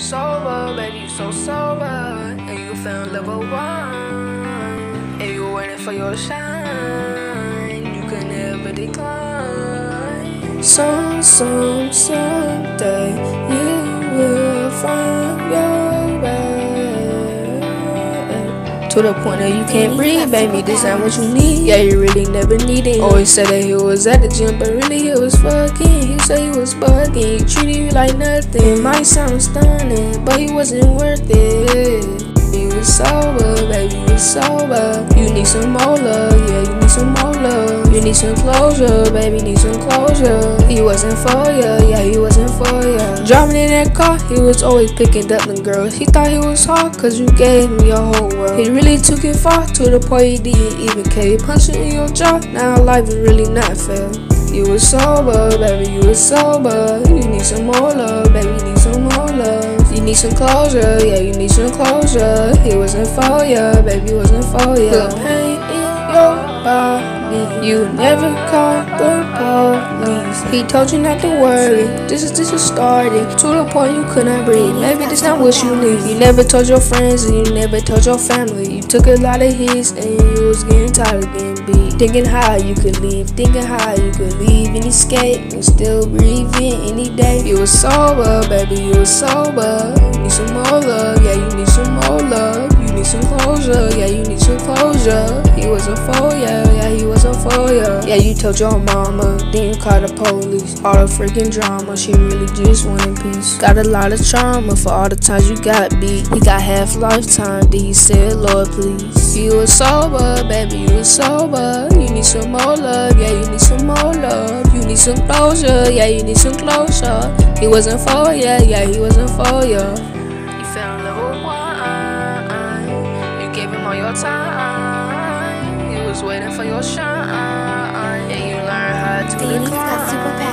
sober, baby, you so sober. And you found level one. And you waiting for your shine. You can never decline. Some, some, someday you will find To the point that you can't breathe, baby. This not what you need. Yeah, you really never need it. Always said that he was at the gym, but really he was fucking. He said he was bugging. He treated you like nothing. It might sound stunning, but he wasn't worth it. He was sober, baby, you was sober. You need some more love, yeah, you need some more love. You need some closure, baby, need some closure. He wasn't for ya, yeah, he ya. Driving in that car, he was always picking up them girls. He thought he was hard, cause you gave him your whole world. He really took it far to the point he didn't even care. You in your jaw, now life is really not fair. You were sober, baby, you were sober. You need some more love, baby, you need some more love. You need some closure, yeah, you need some closure. He wasn't for ya, baby, wasn't for ya. The pain in your you never called the police. He told you not to worry, this is this is starting. To the point you could not breathe. Maybe this not what you need. You never told your friends and you never told your family. You took a lot of hits and you was getting tired of getting beat. Thinking how you could leave, thinking how you could leave and escape and still breathing any day. You was sober, baby, you was sober. You need some more love, yeah, you need some more love. You need some closure, yeah, you need some closure. Was a for ya, yeah, he wasn't for ya. Yeah, you told your mama, then you called the police. All the freaking drama, she really just wanted peace. Got a lot of trauma for all the times you got beat. He got half lifetime, then he said, Lord, please. You was sober, baby, you was sober. You need some more love, yeah, you need some more love. You need some closure, yeah, you need some closure. He wasn't for ya, yeah, he wasn't for ya. You found level one. You gave him all your time. Was waiting for your shine. And you learned how to Danny's got superpowers.